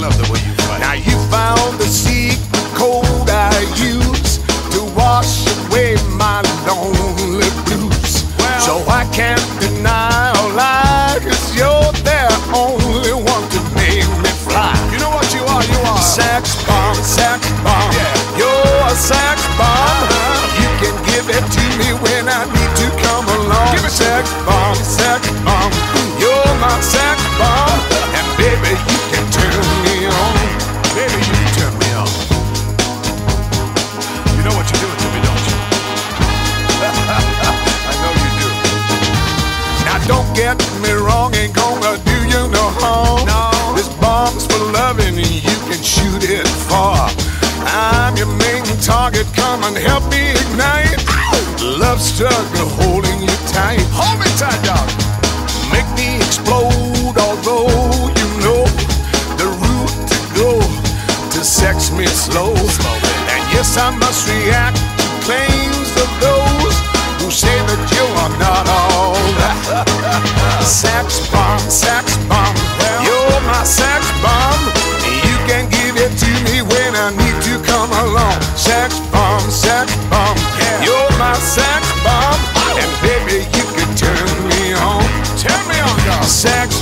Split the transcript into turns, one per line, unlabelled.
love the way you fight.
Now you found the secret code I use to wash away my lonely blues. Well, so I can't Don't get me wrong, ain't gonna do you no harm. No. This bomb's for loving, and you can shoot it far. I'm your main target, come and help me ignite. Ow! Love struggle holding you tight. Hold
me tight, dog.
Make me explode, although you know the route to go to sex me slow. slow and yes, I must react to claims of those. Sex bomb, sex bomb, you're my sex bomb. You can give it to me when I need to come along. Sex bomb, sex bomb, you're my sex bomb. And baby, you can turn me on.
Turn me on, bomb,
sex